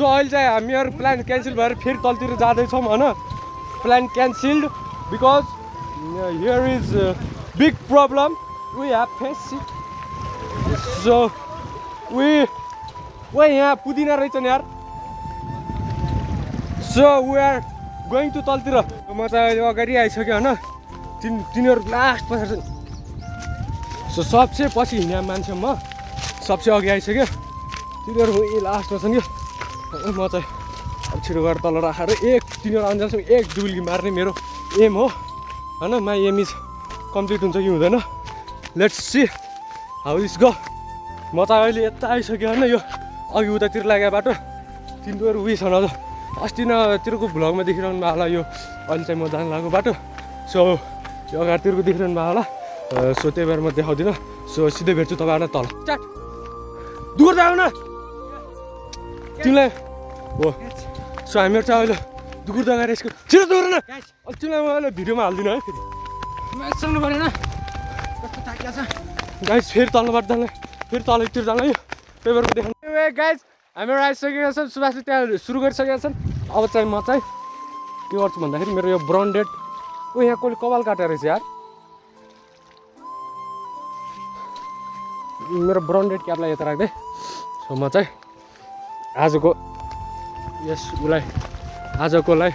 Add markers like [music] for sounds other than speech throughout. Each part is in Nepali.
सो अहिले चाहिँ हामीहरू प्लान क्यान्सल भएर फेरि तलतिर जाँदैछौँ होइन? Plan cancelled because here is big problem we have face so we way यहाँ पुदिना रहेछ नि यार। So we are going to तलतिर। म अहिले अगाडि आइसक्यो होइन? तिन तिनीहरू लास्ट पछाडि। सो सबसे पछि हिँड्ने मान्छे म। सबसे अघि आइसक्यो। तिनीहरू लास्टमा छन् क्या म चाहिँ छिटो गरेर तल राखेर एक तिनीहरू अन्जालसम्म एक डुबुल्की मार्ने मेरो एम हो। होइन माई एम इज कम्प्लिट हुन्छ कि हुँदैन। लेट्स सी हाउ इज ग म त अहिले यता आइसक्यो होइन यो अघि उतातिर लागेको बाटो। तिनीहरू छन् अझ अस्ति नतिरको भ्लगमा देखिरहनु भएको होला यो अहिले चाहिँ म जानु लागेको बाटो। सो यो अगाडितिरको देखिरहनु भएको होला। सो त्यही भएर म देखाउँदिनँ। सो सिधै भेट्छु तपाईँहरूलाई तल। चाट दुर जाऊ न! तिमीलाई हो। सो हामीहरू चाहिँ अहिले दुकुर दगा रेसको छिटो दोहोर न। अब तिमीलाई म अहिले भिडियोमा हालिदिनु है। फेरि चल्नु परेन। गाइस फेरि तल्लोबाट जाने फेरि तलतिर जाने यो पेपरको देखाउनु। गाइस हामीहरू आइसकेका छन् सुभाषले त्यहाँ सुरु गरिसकेका छन्। अब चाहिँ म चाहिँ के गर्छु भन्दाखेरि मेरो यो ब्रान्डेड ऊ यहाँ कसले कपाल काटेर रहेछ यार। मेरो ब्रान्डेड क्याबलाई यता राख्दै। सो म चाहिँ आजको यस उसलाई आजकोलाई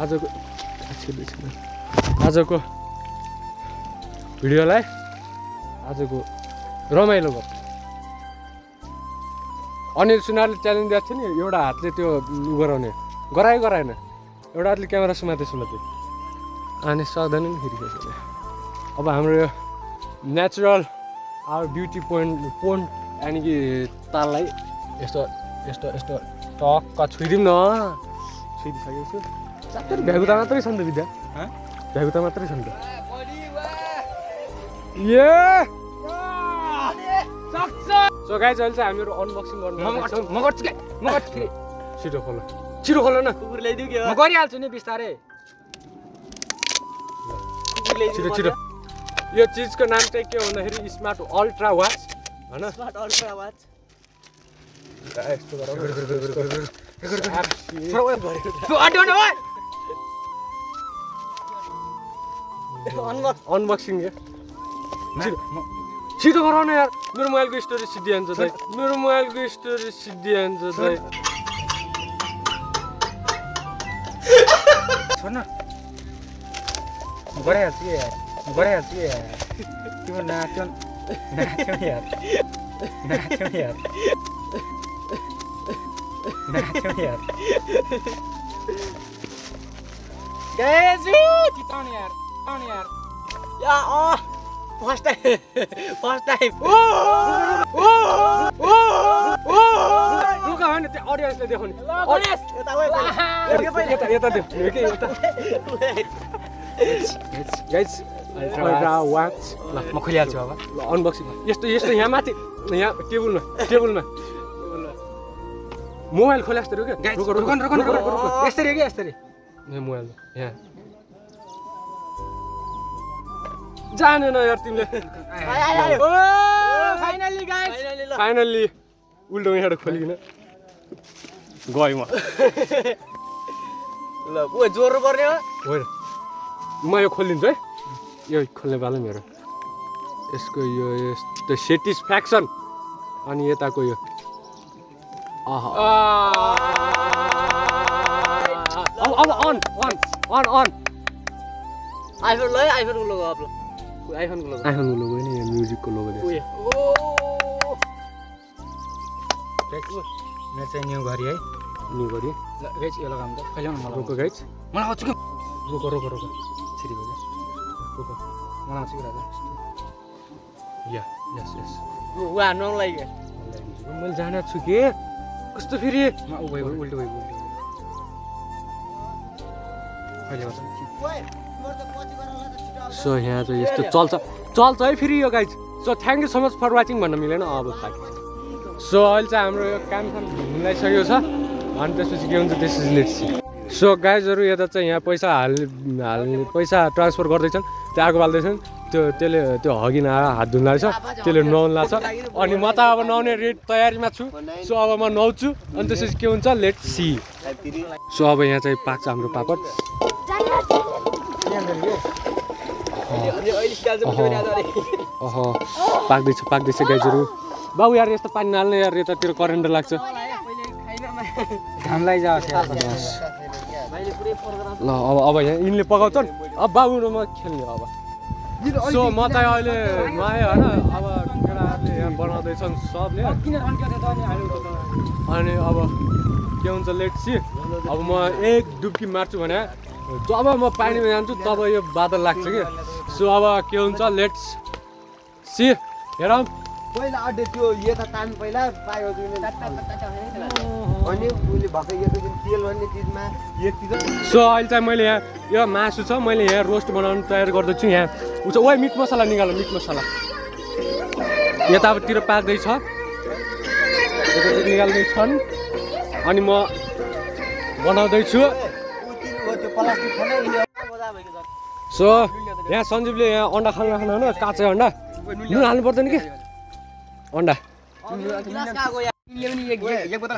आजको आजको भिडियोलाई आजको रमाइलो गर्छ। अनिल सुनारले च्यालेन्ज दिएको थियो नि एउटा हातले त्यो उ गराउने। गरायो गराएन। एउटा हातले क्यामेरा सुमाते सुमाते। अनि सक्दैन नि फेरि त्यसरी अब हाम्रो यो natural our beauty point point यानि कि ताललाई यस्तो यस्तो यस्तो टक्क छुइदिउँ न छुइदिइसकेको छु भ्यागुता मात्रै छ नि त विद्या भ्यागुता मात्रै छ नि त ए सो गाइज अहिले चाहिँ हामीहरू अनबक्सिङ गर्नु छिटो खोल छिटो खोल न कुकुर ल्याइदिउ के म गरिहाल्छु नि बिस्तारै छिटो छिटो यो चिजको नाम चाहिँ के हो भन्दाखेरि स्मार्ट अल्ट्रा वाच होइन स्मार्ट अल्ट्रा वाच अनबक्सिङ छिटो छिटो गर न यार मेरो मोबाइलको स्टोरेज सिद्धिहाल्छ दाइ मेरो मोबाइलको स्टोरेज सिद्धिहाल्छ दाइ छोड्न म गरिहाल्छु कि यार म गरिहाल्छु कि यार तिम्रो नाच्यो नाच्यो यार नाच्यो यार फर्स्ट टाइम फर्स्ट टाइम रुका होइन त्यो अडियन्सले देखाउने वाच ल म खोलिहाल्छु अब ल अनबक्सिङ यस्तो यस्तो यहाँ माथि यहाँ टेबलमा टेबलमा मोबाइल खोले जस्तो रुकन यस्तरी हो कि यस्तरी मोबाइल यहाँ। जानेन यार तिमीले। फाइनल्ली उल्टो यहाँबाट खोलिकन। गएँ म। [laughs] ल ऊ जोड्नु पर्ने हो। म यो खोलिदिन्छु है। यो खोल्ने बाला मेरो। यसको यो यस्तो सेटिस्फ्याक्सन। अनि यताको यो। अब अन अन अन अन आइफोन ल आइफोनको लोगो अब आइफोनको लोगो आइफोनको लोगो होइन यहाँ म्युजिकको लोगो। मेरो चाहिँ न्यु घरी है न्यु ल गाइस यो लगाउनु त कहिले मलाई रोको गाइज मलाई आउँछु कि रोको रोको रोको छिरी भयो रोको मलाई आउँछु कि राजा या यस यस ऊ ऊ हान्नु लागि क्या मैले जानेको छु कि कस्तो फेरि उल्टो भयो सो यहाँ चाहिँ यस्तो चल्छ चल्छ है फेरि यो guys so thank you so much for watching भन्न मिलेन अब सो अहिले चाहिँ हाम्रो यो काम साम मिलाइसकेको छ। अनि त्यसपछि के हुन्छ त्यसपछि लेट्स सो गाइजहरू यता चाहिँ यहाँ पैसा हाल्ने हाल्ने पैसा ट्रान्सफर गर्दैछन् त्यो आगो बाल्दैछन्। त्यो त्यसले त्यो हगिन आएर हात धुन लाग्छ त्यसले नुहाउनु लाग्छ। अनि म त अब नुहाउने रेड तयारीमा छु। सो अब म नुहाउँछु। अनि त्यसपछि के हुन्छ? लेट सी सो अब यहाँ चाहिँ पाक्छ हाम्रो पापड। अह पाक्दैछ पाक्दैछ गाइजहरू बाबु यार यस्तो पानी नाल्ने यार यतातिर करेन्ट लाग्छ। घामलाई जाओस् यार ल अब अब यहाँ यिनले पकाउँछन्। अब बाबु र म खेल्ने अब। सो म चाहिँ अहिले नुहाएँ होइन अब केटाहरूले यहाँ बनाउँदैछन् सबले अनि अब के हुन्छ लेट सी अब म एक डुब्की मार्छु भने जब म पानीमा जान्छु तब यो बादल लाग्छ कि सो अब के हुन्छ लेट्स सी हेरौँ पहिला अड्डे त्यो यता तान पहिला अनि उसले भएको यो त तेल भन्ने चिजमा यति त सो अहिले चाहिँ मैले यहाँ यो मासु छ मैले यहाँ रोस्ट बनाउनु तयार गर्दैछु यहाँ। ऊ चाहिँ ओइ मिट मसला निकाल मिट मसला। यतातिर पाक्दैछ। यतातिर निकाल्दैछन्। अनि म बनाउँदैछु। सो यहाँ सञ्जीवले यहाँ अन्डा खानु खानु होइन काँचै अन्डा। नुन हाल्नु पर्दैन कि? अन्डा। बोतल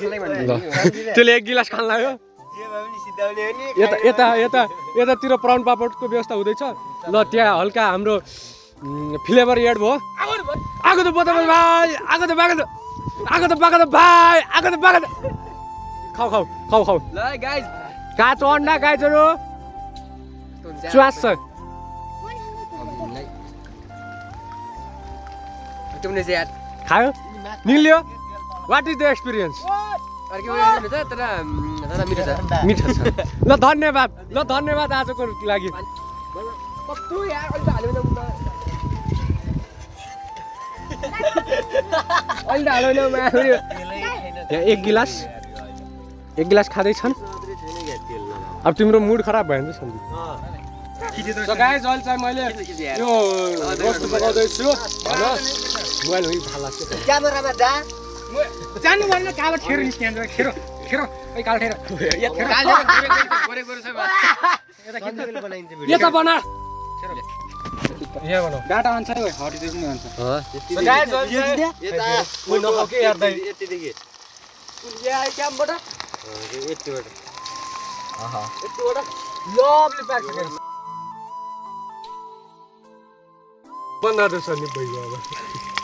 त्यसले एक गिलास खानु लाग्यो यता यता यता यतातिर प्राउन पापडको व्यवस्था हुँदैछ ल त्यहाँ हल्का हाम्रो फ्लेभर एड भयो आएको त बता भाइ आएको त त आएको त त भाइ आएको त खाऊ खाऊ खाऊ ल गाइस काँचो अन्डा गाइजहरू च्वास छ खायो निल्यो वाट इज द एक्सपिरियन्स मिठो छ ल धन्यवाद ल धन्यवाद आजको लागि एक गिलास एक गिलास खाँदैछन् अब तिम्रो मुड खराब भयो नि त सन्दीप चाहिँ मैले यो रोस्ट पकाउँदैछु होइन मोबाइल जानु भएन कहाँबाट खेरो निस्किन्छ खेरो खेरो। ओइ काल खेरो। बनाइन्छ यता बना। डाटा यतिदेखि क्याम्पबाट? यतिबाट यतिबाट। लभली प्याक छ guys। बन्द गर्दैछ नि भइगयो अब।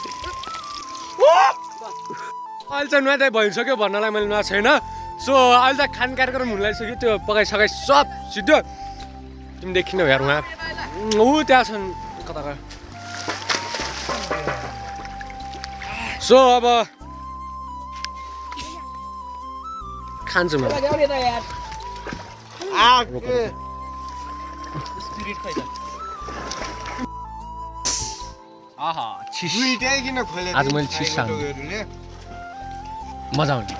अहिले चाहिँ नुहाइ भइसक्यो भन्नलाई मैले नुहाएको छैन। सो अहिले त खान कार्यक्रम हुन लागिसक्यो त्यो पकाइसकाइ सब सिधो तिमी देखिनौ हेर उहाँ। ऊ त्यहाँ छन्। कता गयो? सो अब खान्छु म। छिस। आज मैले खानु। मजा आउने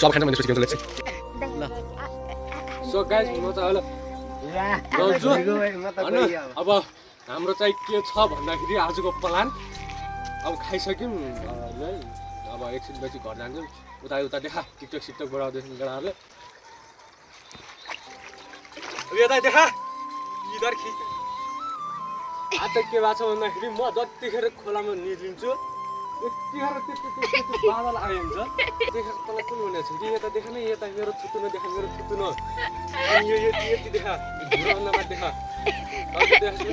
सब खान्छ मैले सोचेको सो म त अब हाम्रो चाहिँ के छ भन्दाखेरि आजको प्लान? अब खाइसक्यौँ। अब एकछिनपछि घर जान्छौँ। उता उता देखा टिकटक सिकटक बनाउँदैछन् केटाहरूले अब यता देखा इधर खिच आज के भएको छ भन्दाखेरि म जतिखेर खोलामा निस्किन्छु यतिखेर त्यति बादल हुन्छ देखेर तँलाई कुन भनेको छु कि यता देखा न यता मेरो थुतुनो देखा मेरो थुतुनो अनि यो यति यति देखा घुराउनमा देखा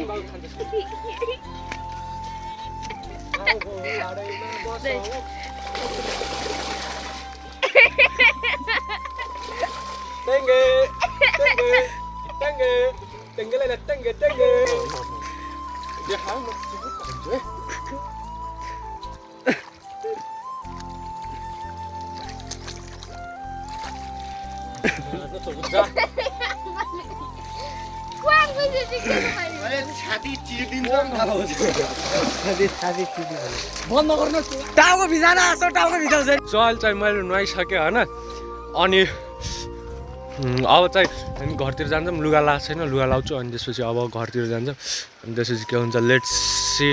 बाबु खान्छ Tenge, tenge, tenge, tenge là tenge, tenge. Dia chỉ có còn chứ. Nó tụt ra. [laughs] टाउको भिजान आएको टाउको भिजाउँछ। चल चाहिँ मैले नुहाइसकेँ होइन? अनि अब चाहिँ हामी घरतिर जान्छौँ लुगा लगाएको छैन लुगा लाउँछु। अनि त्यसपछि अब घरतिर जान्छौँ। अनि त्यसपछि के हुन्छ लेट्स सी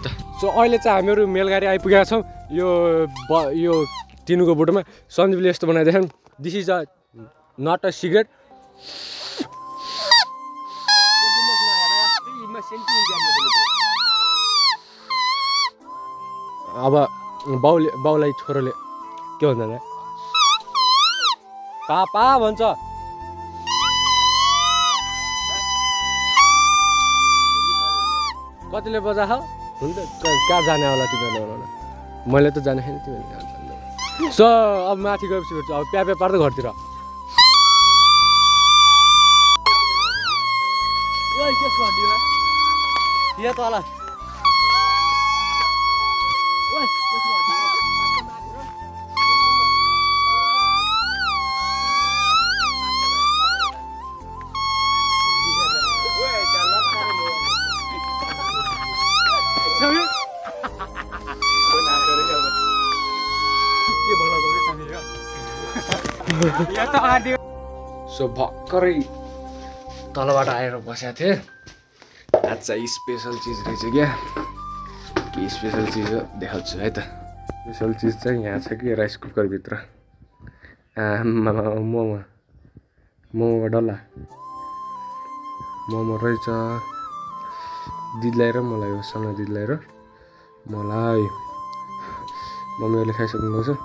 त। सो अहिले चाहिँ हामीहरू मेलगाडी आइपुगेका छौँ। यो ब यो तिनको बुटोमा। सञ्जीवले यस्तो बनाइदिएछन्। This is a nut a cigarette अब बाउले बाउलाई छोरोले के भन्छ भने पापा भन्छ। कतिले बजाख हुन्छ कहाँ जाने होला तिमीहरूले मैले त जाने छैन तिमीहरूले सो अब माथि गएपछि भेट्छु। अब प्या प्या पार्दै घरतिर। यहाँ तल। सो भर्खरै तलबाट आएर बसेको थिएँ। आज चाहिँ स्पेसल चिज रहेछ क्या। के स्पेसल चिज हो? देखाउँछु है त। स्पेसल चिज चाहिँ यहाँ छ कि राइस कुकरभित्र? आमा मोमो मोमोको डल्ला। मोमो रहेछ। दिदीलाई र मलाई हो सानो दिदीलाई र मलाई। मम्मीहरूले खाइसक्नुभएको छ।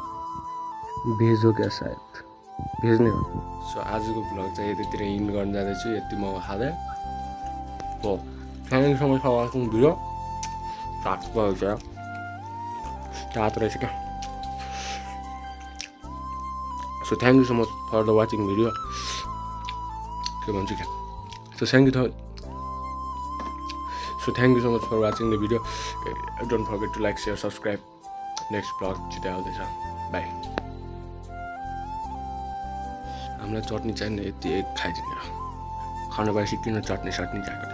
भेज हो क्या सायद। भेज नै हो। सो आजको भ्लग चाहिँ यतितिर हिँड गर्न जाँदैछु यति म खाँदै। हो thank you so much for watching video तातो रहेछ तातो रहेछ क्या? So thank you so much for the watching video के भन्छु क्या? So thank you so thank you so much for watching the video don't forget to like share subscribe next blog छिटै आउँदैछ। बाई আমরা চটনি চাটনি দিয়ে খাই না। খাওয়ানো বাড়ি শিক্ষিত চটনি চটনি জায়গা